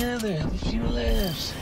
together, a few laughs.